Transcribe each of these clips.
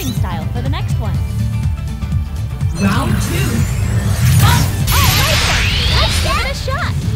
fighting style for the next one. Round two. Oh, oh right there. Let's give it a shot.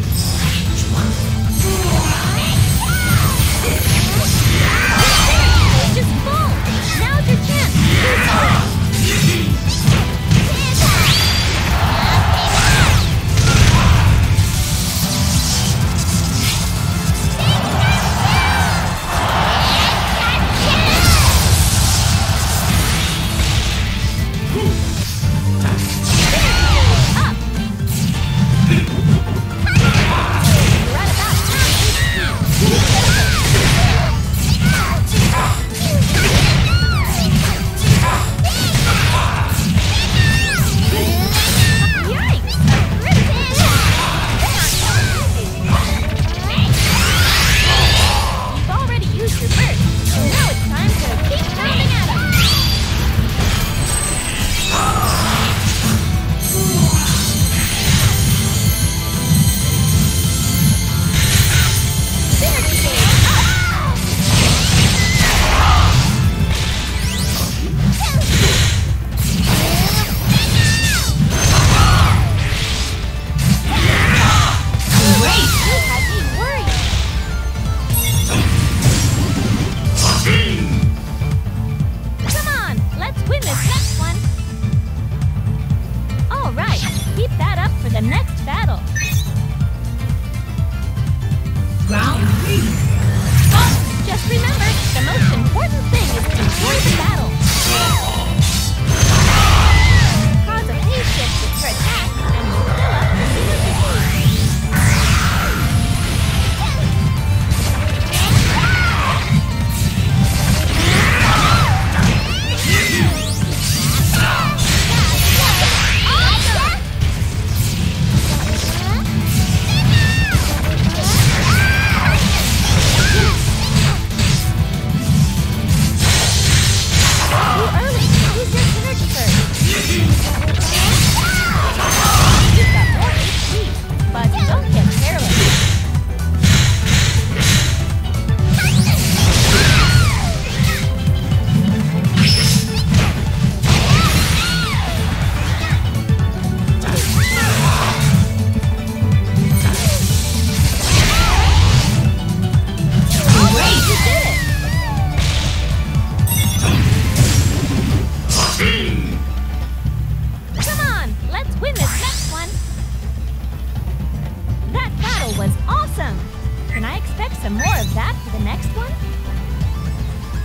Some more of that for the next one?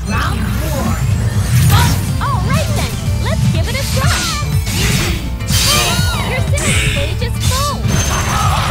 Round four. Oh, all right then, let's give it a try. Your singing stage is full.